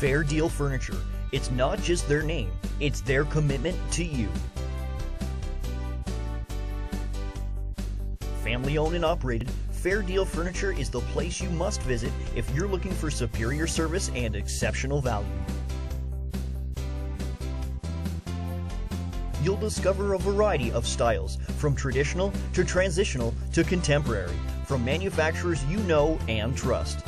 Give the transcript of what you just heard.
Fair Deal Furniture. It's not just their name, it's their commitment to you. Family owned and operated, Fair Deal Furniture is the place you must visit if you're looking for superior service and exceptional value. You'll discover a variety of styles, from traditional to transitional to contemporary, from manufacturers you know and trust.